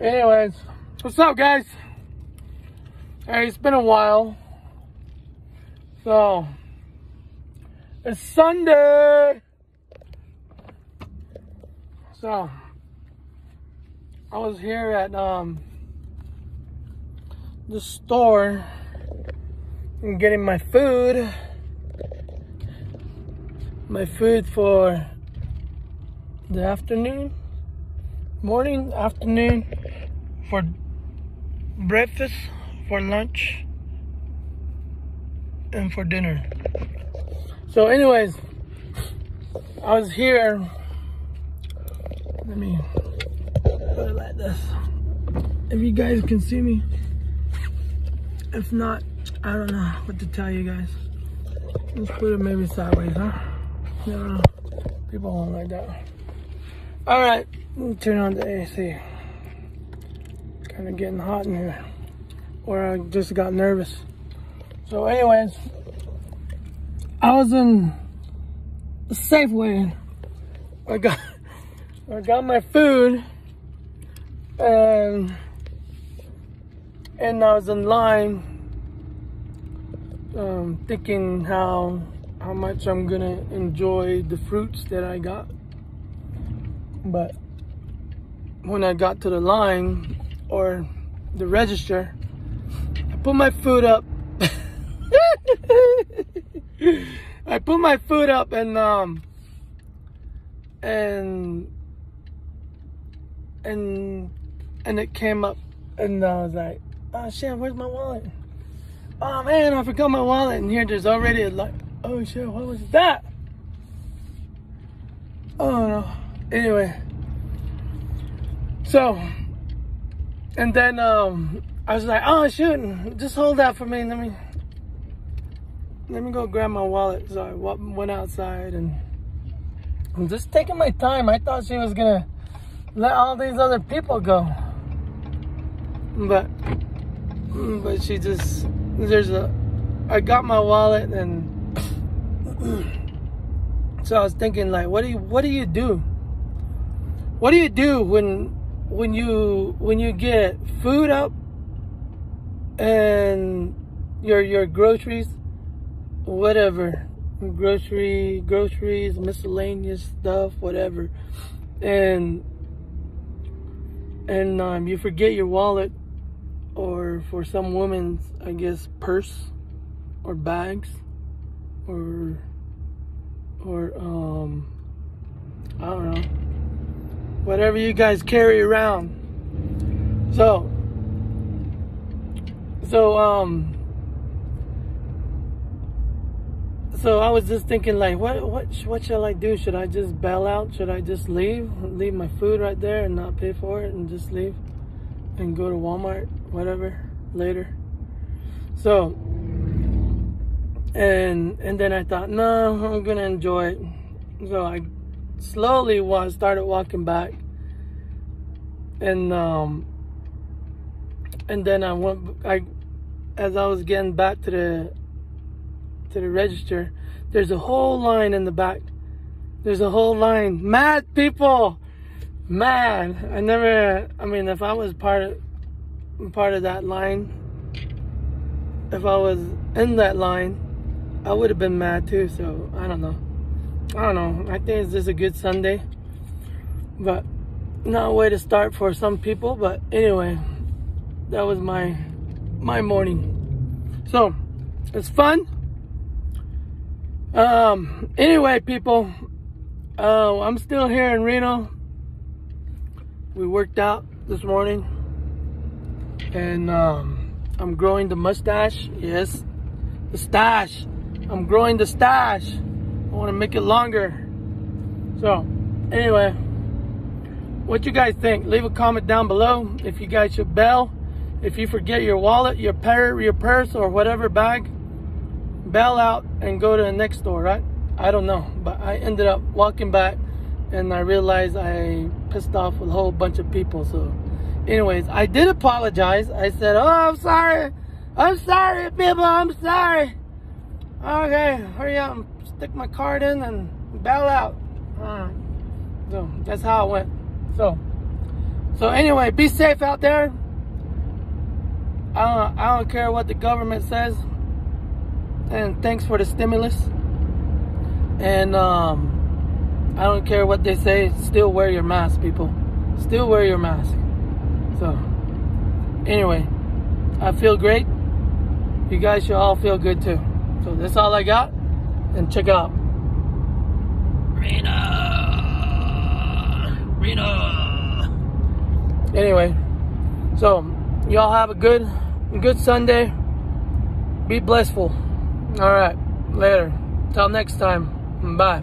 Anyways, what's up, guys? Hey, it's been a while. So, it's Sunday. So, I was here at um the store and getting my food. My food for the afternoon, morning, afternoon, for breakfast, for lunch, and for dinner. So, anyways, I was here. Let me put it like this. If you guys can see me, if not, I don't know what to tell you guys. Let's put it maybe sideways, huh? No, people won't like that. All right, let me turn on the AC. Kind of getting hot in here, or I just got nervous. So, anyways, I was in the Safeway. I got, I got my food, and and I was in line, um, thinking how how much I'm gonna enjoy the fruits that I got. But when I got to the line or the register, I put my food up. I put my food up and um and and and it came up and I was like, oh shit, where's my wallet? Oh man, I forgot my wallet. And here there's already a like, oh shit, what was that? Oh no. Anyway, so and then um I was like, oh shoot, just hold that for me. Let me let me go grab my wallet. So I went outside and I'm just taking my time. I thought she was gonna let all these other people go, but but she just there's a I got my wallet and so I was thinking like what do you what do you do? What do you do when when you when you get food up and your your groceries whatever grocery groceries miscellaneous stuff whatever and and um, you forget your wallet or for some women's i guess purse or bags or or um i don't know whatever you guys carry around so so um so I was just thinking like what what what shall I do? Should I just bail out? Should I just leave? Leave my food right there and not pay for it and just leave and go to Walmart, whatever, later. So and and then I thought, no, I'm gonna enjoy it. So I slowly was started walking back and um and then I went I as I was getting back to the to the register, there's a whole line in the back. There's a whole line. Mad people. Mad. I never I mean if I was part of part of that line, if I was in that line, I would have been mad too, so I don't know. I don't know. I think it's just a good Sunday. But not a way to start for some people, but anyway, that was my my morning. So, it's fun. Um, anyway, people, uh, I'm still here in Reno. We worked out this morning. And um, I'm growing the mustache. Yes, the stash. I'm growing the stash. Want to make it longer. So, anyway, what you guys think? Leave a comment down below if you guys should bell. If you forget your wallet, your, per your purse, or whatever bag, bail out and go to the next store, right? I don't know, but I ended up walking back and I realized I pissed off a whole bunch of people. So, anyways, I did apologize. I said, "Oh, I'm sorry. I'm sorry, people. I'm sorry." Okay, hurry up and stick my card in and bail out. So that's how it went. So, So anyway, be safe out there. I don't, I don't care what the government says. And thanks for the stimulus. And um, I don't care what they say. Still wear your mask, people. Still wear your mask. So anyway, I feel great. You guys should all feel good too. So that's all I got. And check out. Rena. Rena. Anyway, so y'all have a good, good Sunday. Be blissful. All right, later. Till next time. Bye.